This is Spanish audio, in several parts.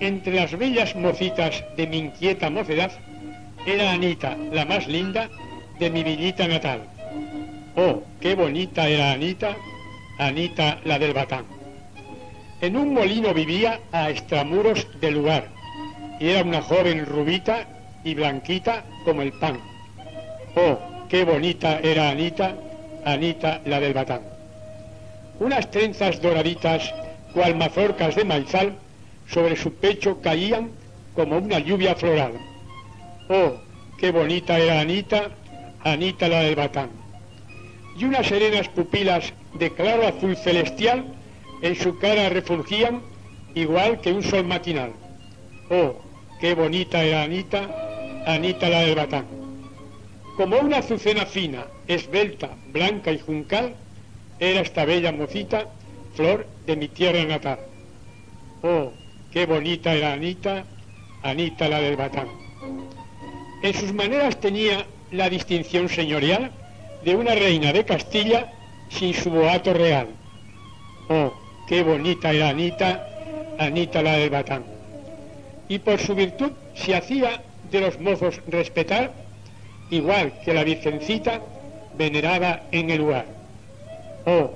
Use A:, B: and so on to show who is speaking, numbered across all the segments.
A: entre las bellas mocitas de mi inquieta mocedad, era Anita, la más linda de mi villita natal. Oh, qué bonita era Anita, Anita la del Batán. En un molino vivía a extramuros del lugar, y era una joven rubita y blanquita como el pan. Oh, qué bonita era Anita, Anita la del Batán. Unas trenzas doraditas, cual mazorcas de maizal, sobre su pecho caían como una lluvia floral. Oh, qué bonita era Anita, Anita la del Batán. Y unas serenas pupilas de claro azul celestial en su cara refulgían igual que un sol matinal. Oh, qué bonita era Anita, Anita la del Batán. Como una azucena fina, esbelta, blanca y juncal, era esta bella mocita, flor de mi tierra natal. Oh, qué bonita era Anita, Anita la del Batán. En sus maneras tenía la distinción señorial de una reina de Castilla sin su boato real. Oh, qué bonita era Anita, Anita la del Batán. Y por su virtud se hacía de los mozos respetar, igual que la Virgencita venerada en el lugar. Oh,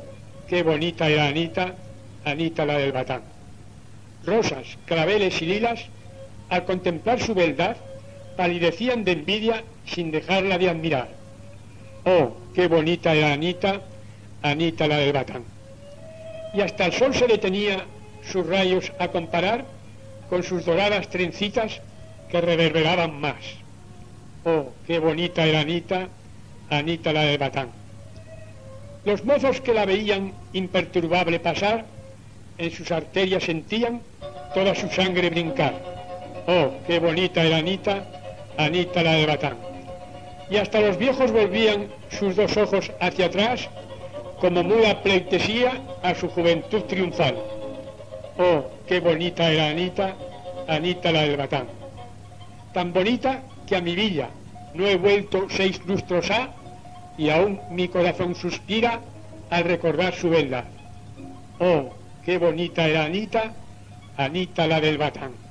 A: qué bonita era Anita, Anita la del Batán. Rosas, claveles y lilas, al contemplar su beldad, palidecían de envidia sin dejarla de admirar. Oh, qué bonita era Anita, Anita la del Batán. Y hasta el sol se detenía sus rayos a comparar con sus doradas trencitas que reverberaban más. Oh, qué bonita era Anita, Anita la del Batán. Los mozos que la veían imperturbable pasar, en sus arterias sentían toda su sangre brincar. Oh, qué bonita era Anita, Anita la del Batán. Y hasta los viejos volvían sus dos ojos hacia atrás como muda pleitesía a su juventud triunfal. Oh, qué bonita era Anita, Anita la del Batán. Tan bonita que a mi villa no he vuelto seis lustros a y aún mi corazón suspira al recordar su verdad. Oh, qué bonita era Anita, Anita la del Batán.